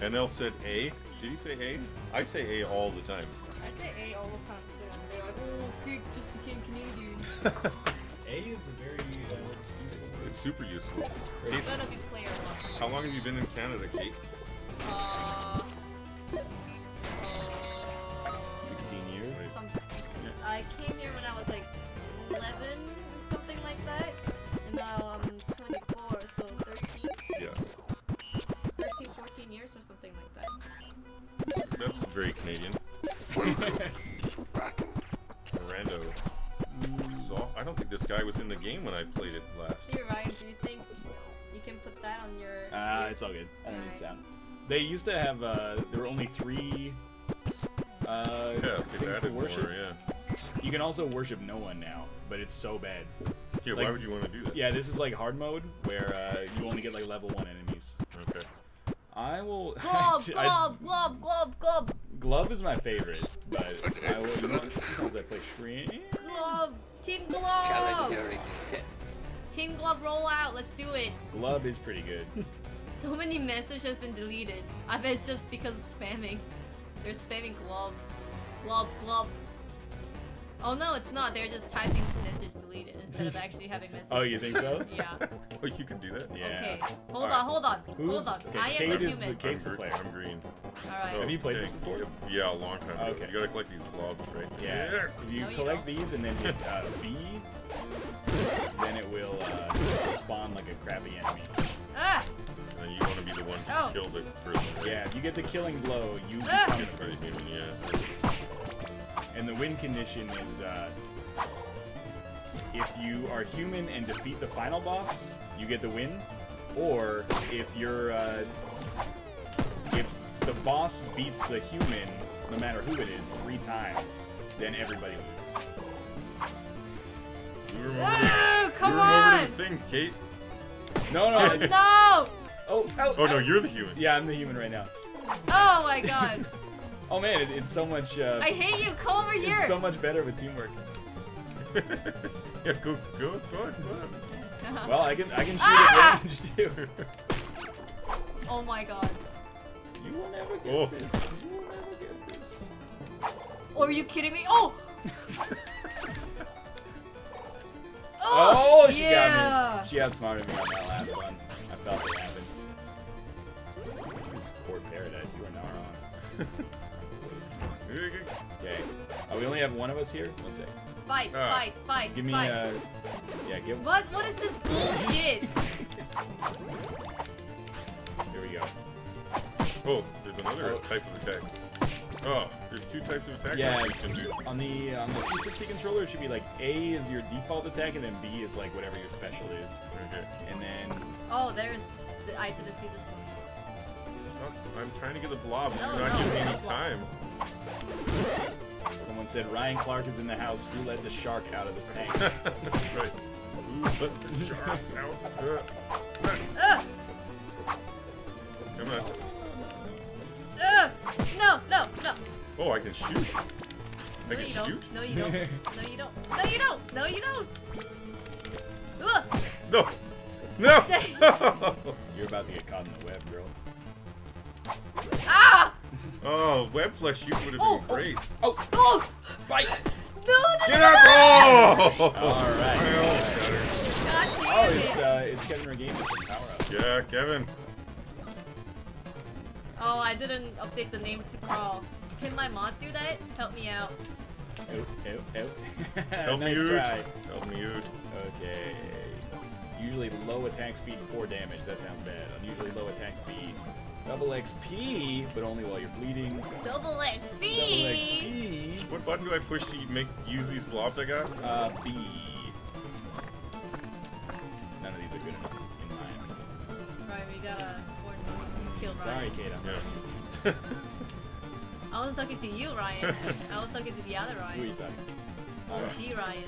NL said A. Did he say A? I say A all the time. I say A all the time too. They're like, oh, Pig just became Canadian. A is a very uh, useful word. It's super useful. Kate, gonna be player how long have you been in Canada, Kate? Uh, uh, 16 years. some, I came here when I was like 11, very Canadian. Mirando. So, I don't think this guy was in the game when I played it last. Here, Ryan, do you think you can put that on your? Uh, it's all good. I don't need Alright. sound. They used to have, uh, there were only three uh, Yeah, they've things to added worship. more, yeah. You can also worship no one now, but it's so bad. Yeah, Like- why would you want to do that? Yeah, this is like hard mode where uh, you only get like level one enemies. Okay. I will. Glob, glob, glob, glob, glob, Glove is my favorite, but I will. You know, sometimes I play Shrimp. glob. Team glove. Team glove roll out. Let's do it. Glove is pretty good. So many messages has been deleted. I bet it's just because of spamming. They're spamming glove, glove, glove. Oh no, it's not. They're just typing message deleted instead of actually having message. Oh, you think so? Yeah. Oh, you can do that? Yeah. Okay. Hold Alright. on, hold on, Who's- hold on. okay, I am Kate the is the human. Kate- Kate's I'm, the player. I'm green. Alright. Have you played okay. this before? Yeah, a long time ago. Okay. You gotta collect these globs, right? Yeah. If you No, collect don't. these and then hit uh, B, then it will uh, spawn like a crappy enemy. Ah! And you want to be the one to Oh. kill the person, right? Yeah, if you get the killing blow, you Ah! become Get the the person. person, yeah. And the win condition is uh, if you are human and defeat the final boss, you get the win. Or if you're uh, if the boss beats the human, no matter who it is, three times, then everybody loses. You remember, you come remember on! these things, Kate. No, no. I- No! oh, oh, Oh no, you're the human. Yeah, I'm the human right now. Oh my god. Oh man, it, it's so much. Uh, I hate you. Come over here. it's so much better with teamwork. yeah, go, go, go on, go. Well, I can I can shoot Ah! at range too. oh my god. You will never get Oh. this. You will never get this. Oh, are you kidding me? Oh! Oh, she yeah. got me. She outsmarted me on that last one. I felt it happen. This is Court Paradise. You are now on. Okay. Oh, we only have one of us here? Let's see. Fight, fight, fight, Give me, fight. uh... Yeah, give... What? What is this bullshit? Here we go. Oh, there's another Oh. type of attack. Oh, there's two types of attack Yeah, you can do. on the on the 360 controller, it should be like A is your default attack, and then B is like whatever your special is. Okay. And then... oh, there's. The, I didn't see this one. Oh, I'm trying to get the blob. No, You're not no, giving me no any blob. time. Someone said Ryan Clark is in the house. Who let the shark out of the tank? That's right. Ooh, let the sharks out. Uh, Ugh! come on. Ugh! No, no, no. Oh, I can shoot. I No, can you don't. No, you don't. No, you don't. No, you don't. No, you don't. Ugh! No! No! You're about to get caught in the web, girl. Ah! Oh, web plus shoot would have Oh, been great. Oh, Oh! fight! No, no, Get no, up! Oh! All right. God Oh, it's uh, it's Kevin Regain with power up. Yeah, Kevin. Oh, I didn't update the name to Carl. Can my mod do that? Help me out. Oh, oh, oh. Help nice me out. try. Help me out. Okay. Usually low attack speed, 4 damage. That sounds bad. Unusually low attack speed. Double XP, but only while you're bleeding. Double XP! Double XP. What button do I push to make use these blobs I got? Uh, B. None of these are good enough in mine. Right, we gotta kill Ryan. Sorry, Kate. I'm Yeah. I wasn't talking to you, Ryan. I was talking to the other Ryan. Who are you Ryan. talking? Alright. OG Ryan.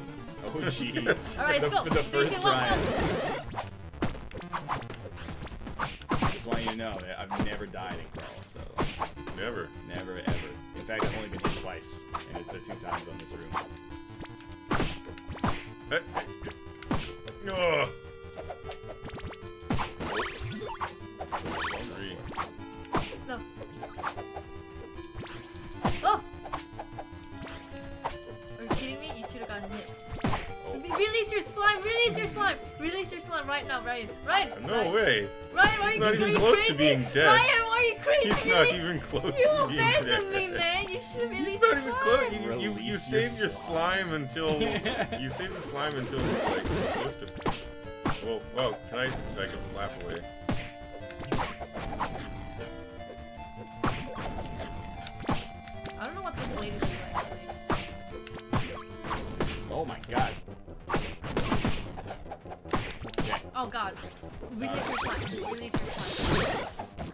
Oh, jeez. Yes. Alright, let's go. for the first two, first one, Ryan. Want you to know that I've never died in Crawl, so Never. never ever. In fact, I've only been hit twice, and it's the two times on this being dead. Ryan, why are you crazy? He's not release- even close You to being dead. You abandoned dead. me, man. You should release He's not the even slime. close. You, you, you Release saved your your slime until you saved the slime until it's like close to. Well, well, can I? I can flap away. I don't know what this lady do actually. Oh my god. Oh god. Release your slime. Release your slime.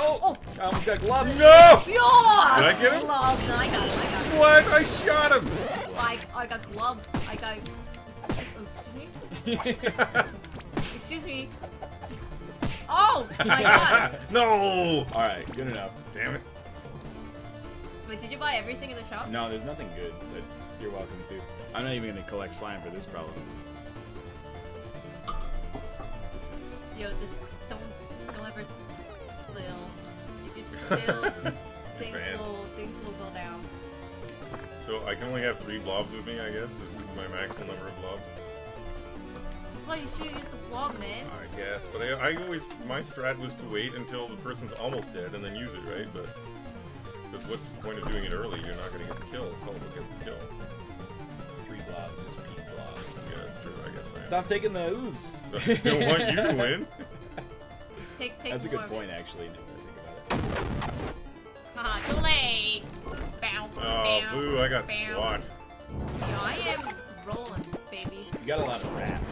Oh! Oh! I almost got gloves. No! Yo! Did I get him? Glove. No, I got him. I got him. What? I shot him. I, I got glove. I got. Excuse me? Excuse me? Oh! My god! no! Alright, good enough. Damn it. Wait, did you buy everything in the shop? No, there's nothing good, but you're welcome to. I'm not even gonna collect slime for this problem. Yo, just don't don't ever spill. If you spill, things will things will go down. So I can only have three blobs with me, I guess. This is my maximum number of blobs. That's why you should use the blob, man. I guess. But I, I always, my strat was to wait until the person's almost dead and then use it, right? But, but what's the point of doing it early? You're not going to get the kill. It's all about getting the kill. Stop taking the ooze. I still want you to win. Take take That's a good point, actually. Now that I think about it. Haha, too late. Bow, Oh, bow, boo, I got bow. swat. Yo, I am rolling, baby. You got a lot of rap.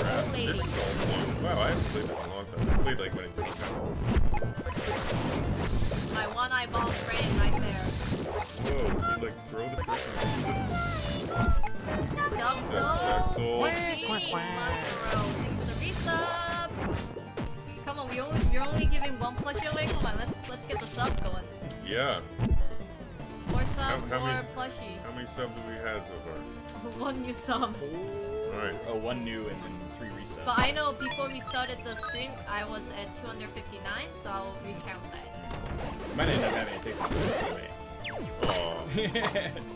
Crap, this is all new. Wow, I haven't played this in a long time. I played like when it didn't come. My one eyeball friend right there. Whoa, you like throw the person. The resub. Come on, we only you're only giving one plushie away. Come on, let's let's get the sub going. Yeah. More sub, How- how more many- plushie. How many subs have we had so far? one new sub. Alright. Oh, one new and then three resets. But I know before we started the stream, I was at 259, so I'll recount that. You might end up having to take some food away. Aw.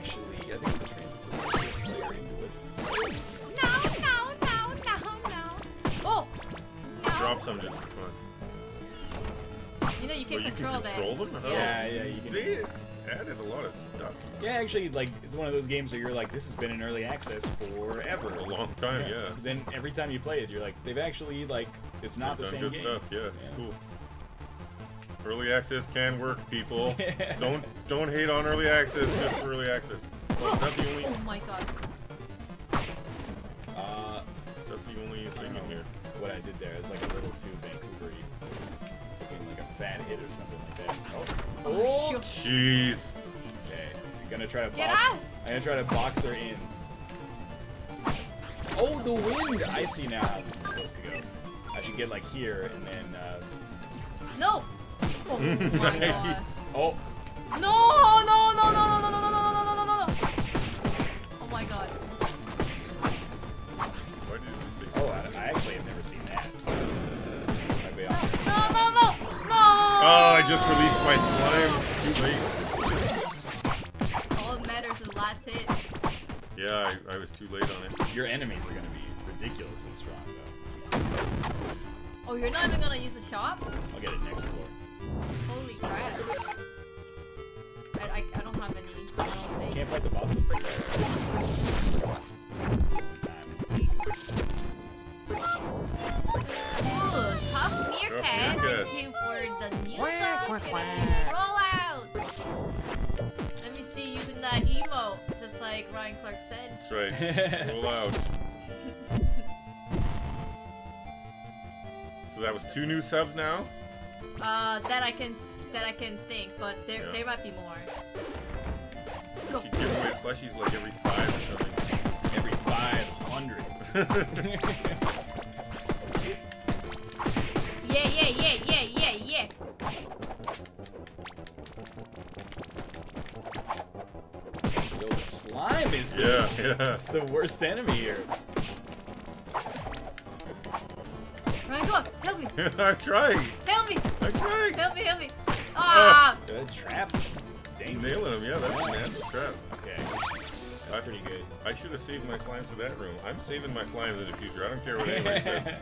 actually, I think the transfer player into it. no, no, no, no, no. Oh! Drop some just for fun. You know you can Well, you can control that. control them? How? Yeah. Yeah, yeah, you can. They added a lot of stuff. Yeah, actually, like it's one of those games where you're like, this has been in early access forever. A long time, yeah. Then every time you play it, you're like, they've actually like, it's not the They've same done good game. stuff, yeah, it's cool. Early access can work, people. don't don't hate on early access just for early access. Well, that's the only Oh my god. Uh, that's the only thing in here. what I did there is like a little too Vancouver-y. Took in like a fat hit or something like that. Oh, shoot. Jeez. Okay, I'm gonna try to Get box. out! I'm gonna try to box her in. Oh, the wind! I see now how this is supposed to go. I should get like here and then. Uh, No! Oh my god. Oh, No, no, no, no, no, no, no, no, no, no, no, no, no, no. Oh my god. Why did you say oh! I, I actually have never seen that. So might be off. No, no, no, no! Oh, I just released my slime. Too late. All that matters is last hit. Yeah, I, I was too late on it. Your enemies are gonna be ridiculously strong though. Oh, you're not even gonna use the shop? I'll get it next floor. Holy crap. I, I, I don't have any. I don't think. Can't fight the boss until some time. Ooh, tough meerkat. meerkat. Thank you for the new Quack, sub. quack, Can roll out. Let me see you using that emo, just like Ryan Clark said. That's right. Roll out. So that was two new subs now. Uh, that I can that I can think, but there Yeah. there might be more. Go. She gives away plushies like every five or something. Every 500. Yeah, yeah, yeah, yeah, yeah, yeah. Yo, the slime is the, Yeah, yeah. it's the worst enemy here. Ryan, go on, help me, I'm trying. Help me, I'm help me, help me. Ah! Good trap. dangerous. Nailing him, yeah, that's a nasty trap. Okay. That's pretty good. I should have saved my slimes for that room. I'm saving my slimes in the future. I don't care what anybody says.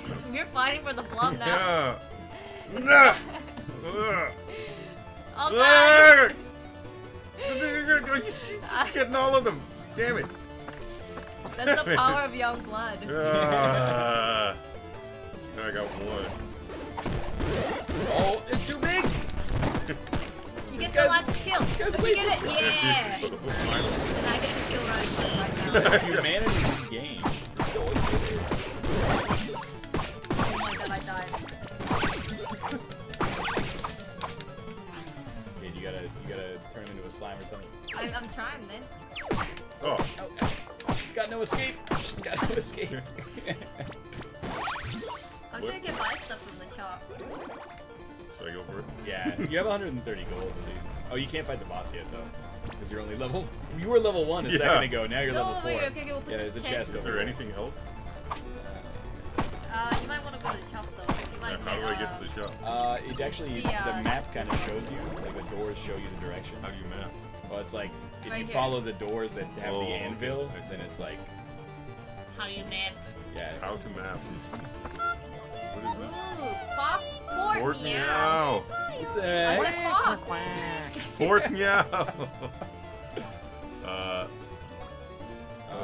You're fighting for the blob now. Yeah. Nah. Oh god! She's getting all of them. Damn it. That's the power of young blood. Ah. I got one. Oh, it's too big! You This get the last kill. this guy's way you get too it. Yeah. Finally. And I get to kill Ryan right now. Humanity in the game. Always say that. Oh my god, I died. Okay, you gotta, you gotta turn into a slime or something. I, I'm trying, man. Oh, Oh, oh, she's got no escape. She's got no escape. I'm trying to get buy stuff from the shop. should I go for it? yeah, you have 130 gold. So you, oh, you can't fight the boss yet though, because you're only level. You were level one a Yeah. second ago. Now you're No, level four. wait, okay, okay, we'll put yeah, this there's a chest. chest Is there there. anything else? Uh, you might want to go to the shop though. You Yeah, might how do I uh, get to the shop? Uh, it actually, The, uh, the map kind of shows you, like the doors show you the direction. How do you map? Well, it's like if Right you here. follow the doors that have Oh, the anvil, I see. then it's like, How you map? yeah. How to map? What is this? Ooh, fox, fort, Fort meow. Meow! What the I said fox. Fort Meow! uh,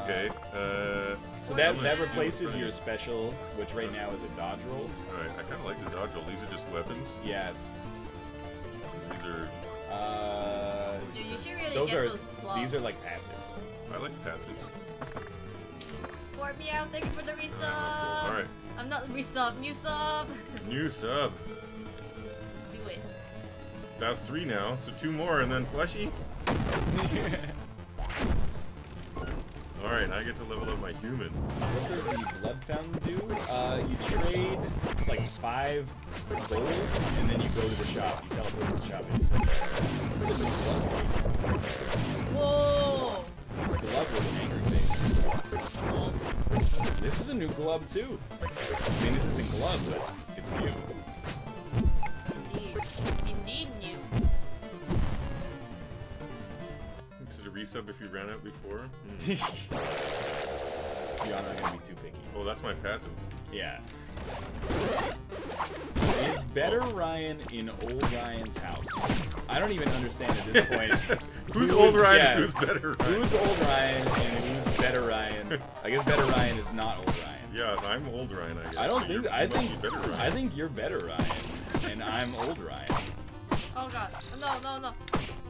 okay, uh, So that that replaces your special, which right now is a dodge roll. alright, I kinda like the dodge roll. These are just weapons. Yeah. These are, Uh, Dude, you should really those get are those blobs. these are like passives. I like passives. Fort meow, thank you for the resub. Alright, I'm not resub, new sub. new sub. Let's do it. That's three now, so two more and then plushie. Alright, I get to level up my human. What does the blood fountain do? Uh, you trade like five gold, and then you go to the shop. You teleport to the shop. It's, it's a glove face. Whoa! It's a glove with an angry face. Oh. This is a new glove too. I mean, this isn't glove, but it's new. Indeed. Indeed new. Is it a resub if you ran out before? Hmm. Your Honor, I'm not gonna be too picky. Oh, that's my passive. Yeah. Is better Ryan in old Ryan's house? I don't even understand at this point. who's Who old is- Ryan? yeah. Who's better Ryan? Who's old Ryan and who's better Ryan? I guess better Ryan is not old Ryan. Yeah, I'm old Ryan, I guess. I don't So think. you're- I think. be better Ryan. I think you're better Ryan, and I'm old Ryan. Oh god. No, no, no.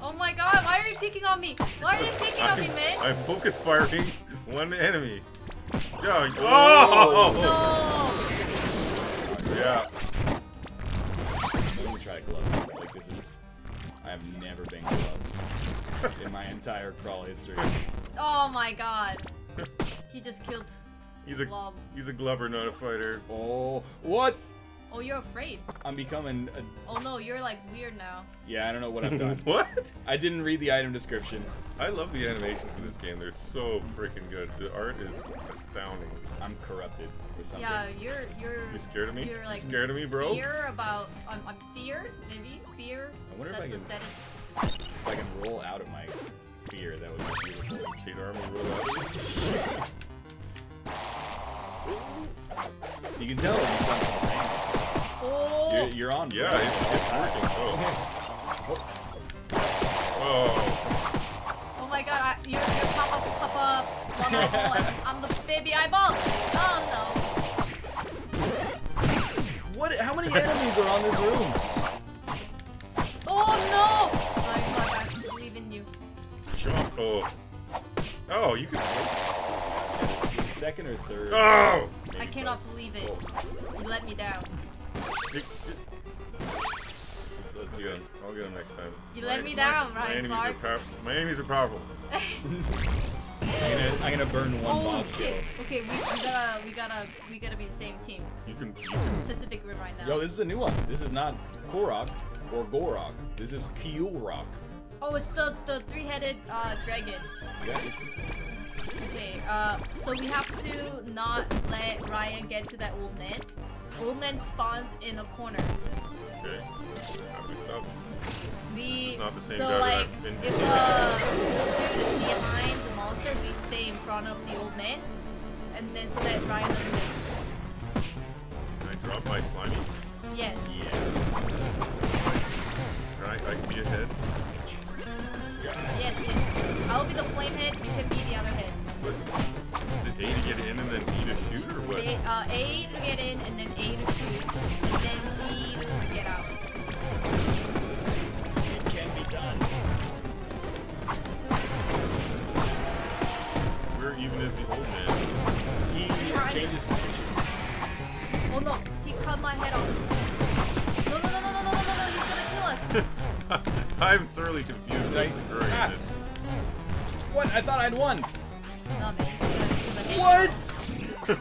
Oh my god, why are you picking on me? Why are you picking on me, man? I'm focus firing one enemy. Yeah. Oh. Oh! No! Yeah. Let me try glove. Like this is. I have never been gloved in my entire crawl history. Oh my god. He just killed He's a Blob. he's a glover, not a fighter. Oh, what? Oh, you're afraid. I'm becoming. A, Oh no, you're like weird now. yeah, I don't know what I've done. what? I didn't read the item description. I love the animations in this game. They're so freaking good. The art is astounding. I'm corrupted or something. Yeah, you're you're. You scared of me? You're like you scared of me, bro? Fear about. I'm, I'm fear, maybe fear. I wonder if That's I the can- status. If I can roll out of my fear, that would be beautiful. Kate Army roll out. You can tell Oh. You're, you're on. Yeah, bro. it's, it's working. Oh. Oh. Oh my god, I, you're, you're pop up, pop up, lava hole, and I'm the baby eyeball. Oh no. What? How many enemies are on this room? no. Oh no. My god, I believe in you. Jump. Oh. Oh, you can. The second or third. Oh! I cannot believe it. You let me down. Let's get him. I'll get him next time. You let me my- down, my Ryan enemies Clark. Are powerful. My enemies are powerful. I'm gonna, I'm gonna burn one oh boss kill. shit. Okay, we, we gotta, we gotta, we gotta be the same team. You can. You can. Pacific Rim right now. Yo, this is a new one. This is not Korok or Gorok. This is Kyurok. Oh, it's the the three-headed uh, dragon. Yeah. Okay, uh, so we have to not let Ryan get to that old net. Old net spawns in a corner. Okay. How do we stop him? We It's not the same so guy that like been- if uh dude is behind the monster, we stay in front of the old man, and then so that Ryan doesn't. get- Can I drop my slimy? Yes. Yeah. Can I, I can be ahead? Yes. Yes. I'll be the flame head. You can be the other head. But is it A to get in and then B to shoot or what? A, uh, A I thought I'd won. No man. He's gonna kill the head. What?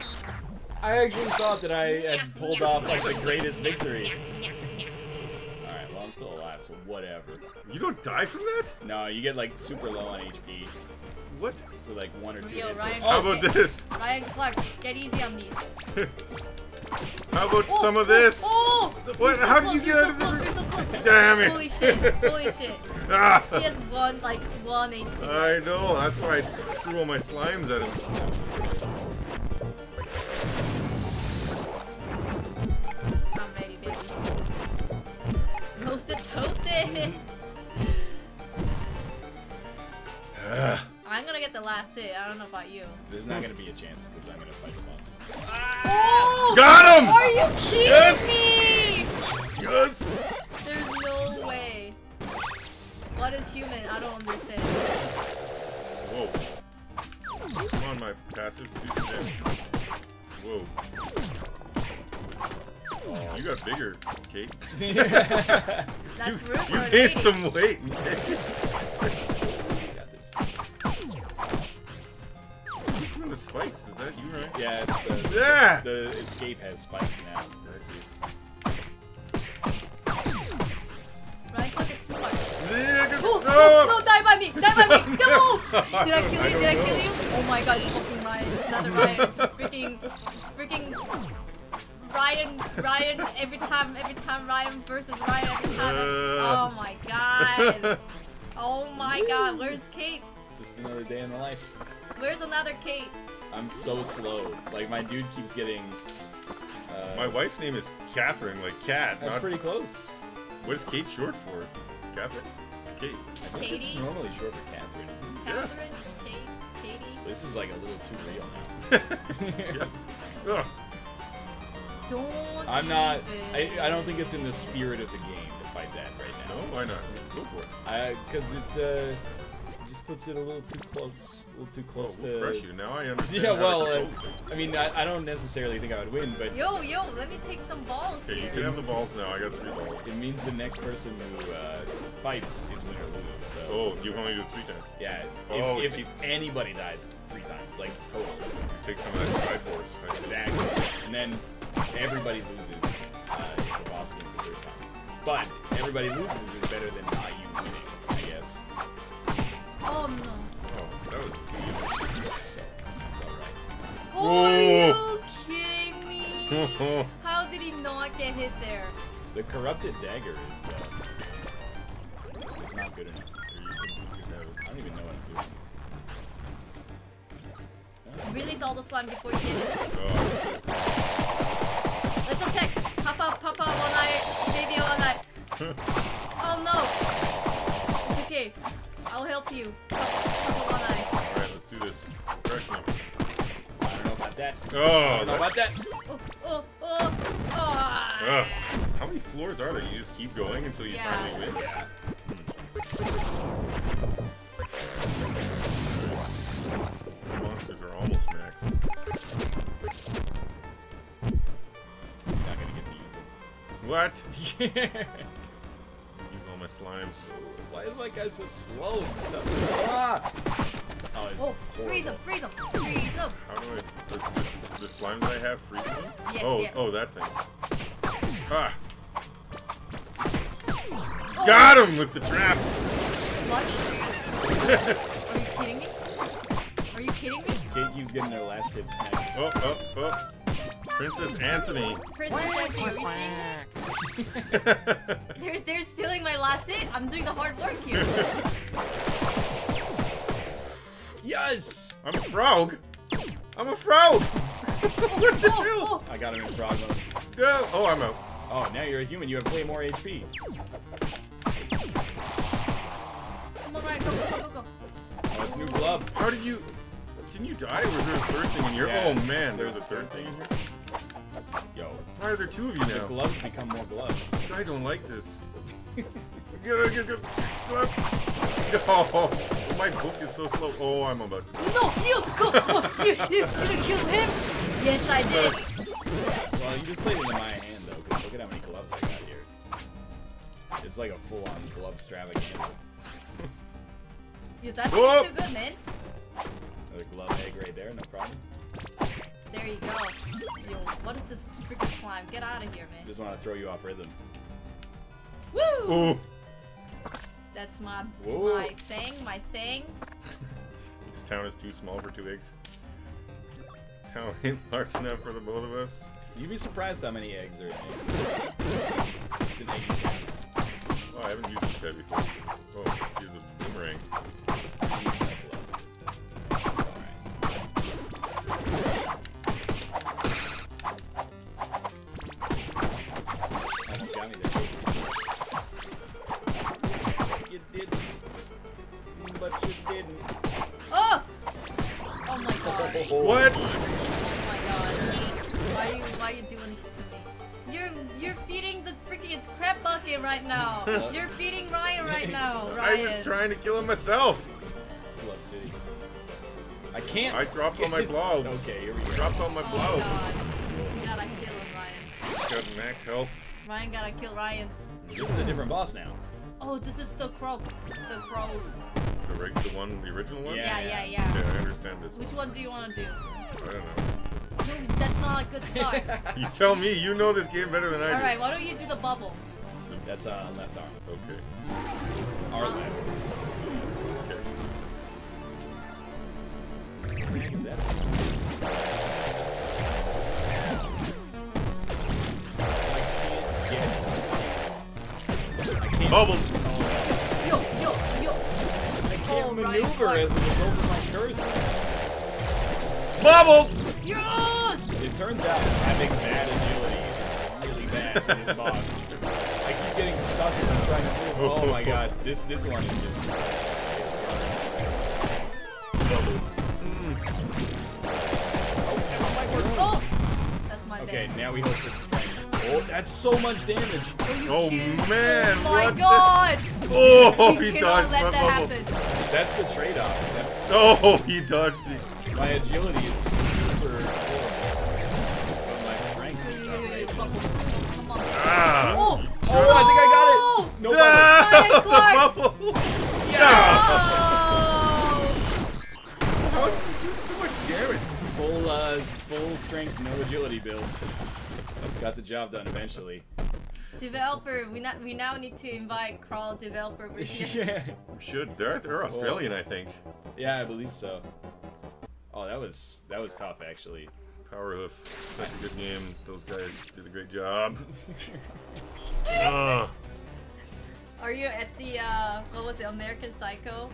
I actually thought that I had pulled off like the greatest victory. Alright, well I'm still alive, so whatever. You don't die from that? No, you get like super low on HP. What? So like one or two Yo, hits. Ryan, How Oh, about this? Ryan Clark, get easy on me. How about Oh, some of oh, this? Oh! What- so how did close, you you're get so out of close, the- you're so close. Damn it. Holy shit! Holy shit! Ah, He has one like one HP. I know. That's why I threw all my slimes at him. I'm ready, baby. Toasted, toasted. Ah. I'm gonna get the last hit. I don't know about you. There's not gonna be a chance because I'm gonna fight the boss. Oh! Got him! Are you kidding Yes! me? Yes! There's no way. What is human? I don't understand. Whoa. Come on, my passive. Do some damage. Whoa. You got bigger, Kate. That's you rude for you gained some weight. Right? Yeah, it's the, Yeah! the escape has spikes now. I see. Ryan Clark is too much. Yeah, Oh, no! no, no, die by me! Die by me! No! Did I I kill you? Did I know. kill you? Oh my god, it's fucking Ryan. It's another Ryan. It's freaking, freaking Ryan, Ryan, every time, every time Ryan versus Ryan, every time. Uh. Oh my god. Oh my god, where's Kate? Just another day in the life. Where's another Kate? I'm so slow. Like my dude keeps getting. Uh, My wife's name is Catherine, like cat. That's not, pretty close. What is Kate short for? Catherine? Kate. I think it's normally short for Catherine. Isn't it? Catherine? Kate? Katie? This is like a little too real now. yeah. Ugh. Don't I'm not. I. I don't think it's in the spirit of the game to fight that right now. No, why not? Go for it. I because it's. uh, just puts it a little too close, a little too Oh, close we'll to. crush you. Now I understand. Yeah, well, uh. I mean, I, I don't necessarily think I would win, but Yo, yo, let me take some balls Okay, you can have the balls now. I got three balls. it means the next person who uh, fights is win or lose. So Oh, you only do it three times. yeah, if, Oh, if, keep- if anybody dies three times, like total, You Take some of that side force. right? exactly, and then everybody loses uh, if the boss wins the third time. But everybody loses is better than not you winning, I guess. Oh no. Oh, that was too easy. All right. Are you kidding me? How did he not get hit there? The corrupted dagger is uh, it's not good enough. Or you can, you can have it. I don't even know what I'm doing. Release all the slime before you get it. Oh, Let's attack! Papa, Papa, one eye, baby, one eye. Oh no! It's okay. I'll help you. Papa, Papa, one eye. Alright, let's do this. Crush them. I don't know about that. I Oh, don't know about that. Oh, oh, oh, oh. How many floors are there? You just keep going until you Yeah. finally win? Yeah. The monsters are almost max. Not gonna get to use What? it. Use all my slimes. Why is my guy so slow? Ah! Oh, it's Oh, freeze him, freeze him, freeze him. How do I... The, the, the slime that I have freezes me? Yes, oh, yes. oh, that thing. Ah! Got him with the trap! What? Are you kidding me? Are you kidding me? Kate keeps getting their last hit snack. Oh, oh, oh. Princess Anthony. Princess Anthony, are you seeing this? They're, they're stealing my last hit. I'm doing the hard work here. Yes! I'm a frog. I'm a frog. what the Oh, hell? Oh, oh. I got him in frog mode. No. Oh, I'm out. Oh, now you're a human. You have way more HP. Come on, Ryan, go, go, go, go, go. Oh, it's new glove. How did you? Didn't you die? Was there a third thing in here? Yeah. Oh man, there's a third thing in here. Yo, Why are there two of you the now? gloves become more gloves. I don't like this. Get get get. Oh, my book is so slow. Oh, I'm about to. No, you go. You, you, you didn't kill him. Yes, I did. Well, you just played into my hand though, because look at how many gloves I got here. It's like a full-on glove extravaganza. You, that Oh. too good, man. Another glove egg right there, no problem. There you go. Yo, what is this freaking slime? Get out of here, man. Just want to throw you off rhythm. Woo! Oh, That's my Whoa. my thing, my thing. this town is too small for two eggs. This town ain't large enough for the both of us. You'd be surprised how many eggs are in it. It's an eggy town. Oh, I haven't used this guy before. Oh, here's a boomerang. Why are you're doing this to me? You're you're feeding the freaking it's crap bucket right now. What? You're feeding Ryan right now, I Ryan. was trying to kill him myself. It's Glove City. I can't. I dropped all my blobs. Okay, here we go. Dropped all my Oh blobs. god. You gotta kill him, Ryan. Got max health. Ryan gotta kill Ryan. This is a different boss now. Oh, this is the crow. The crow. The, rig- the one, the original one? Yeah, Yeah, yeah, yeah. yeah. Yeah, I understand this Which one. one do you wanna do? I don't know. No, that's not a good start. You tell me. You know this game better than I do. Alright, why don't you do the bubble? That's uh, left arm. Okay. Our left. Okay. What the heck is that? I can't Bubble. Oh, Yo, yo, yo. no. I can't Oh, maneuver Clark. as a result of my curse. Bubbled. Yes! It turns out having bad agility is really bad for this boss. I keep getting stuck as I'm trying to move. Oh my god, this this one is just. Bubbled. Oh! That's my Okay, bad. now we hope for the strength. Oh, that's so much damage. Oh Cute. man! Oh my what the- god! Oh, you he dodged let my that bubble. happen. That's the trade-off. Oh, he dodged me. My agility is on. Ah! Oh! Oh, I think I got it. No bubble. Ryan the Clark. bubble. Oh! How did you do so much damage? Full, uh, full strength, no agility build. Got the job done eventually. Developer, we not we now need to invite Crawl developer over here. yeah. We should. They're, they're Australian, I think. Yeah, I believe so. Oh, that was that was tough actually. Powerhoof. Such a good game. Those guys did a great job. Ah. Are you at the uh what was it, American Psycho?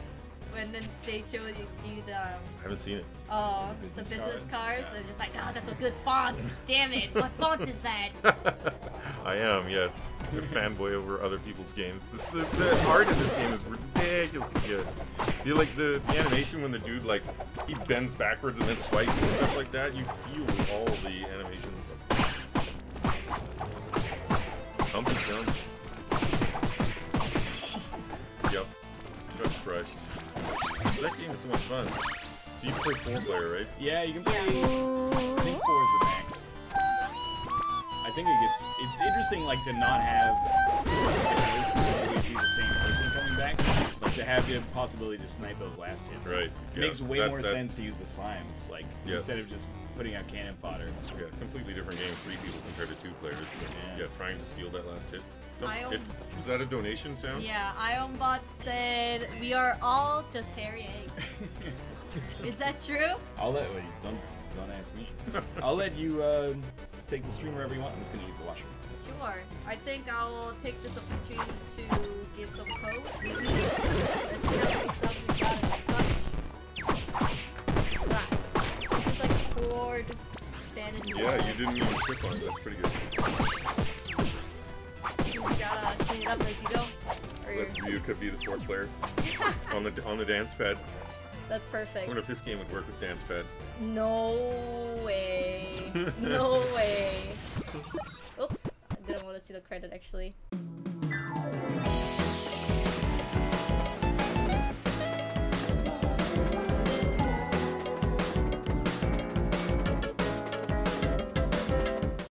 When then they showed you, the um, I haven't seen it. oh Business the business cards Yeah. and just like oh that's a good font. Damn it, what font is that? I am, yes. A fanboy over other people's games. This, the, the art in this game is ridiculously good. You like the, the animation when the dude like he bends backwards and then swipes and stuff like that. You feel all the animations. That game is so much fun. So you can play four player, right? Yeah, you can play. I think four is the max. I think it gets. It's interesting, like to not have like, to always be the same person coming back. Like to have the possibility to snipe those last hits. Right. It yeah. makes way That- more that- sense to use the slimes, like Yes. instead of just putting out cannon fodder. Yeah, completely different game, three people compared to two players. So, Yeah. yeah. trying to steal that last hit. So, it, was that a donation sound? Yeah, Ionbot said we are all just hairy eggs. Is that true? I'll let. Wait, don't don't ask me. I'll let you uh, take the stream wherever you want. I'm just gonna use the washroom. Sure. I think I'll take this opportunity to give some code. Let's see how many stuff we got and such. Right. This is like Horde Fantasy. Yeah, you didn't even trip on it. That's pretty good. You clean it up as you go. Or Ryu could be the fourth player on the on the dance pad. That's perfect. I wonder if this game would work with dance pad. No way. No way. Oops. I didn't want to see the credit actually.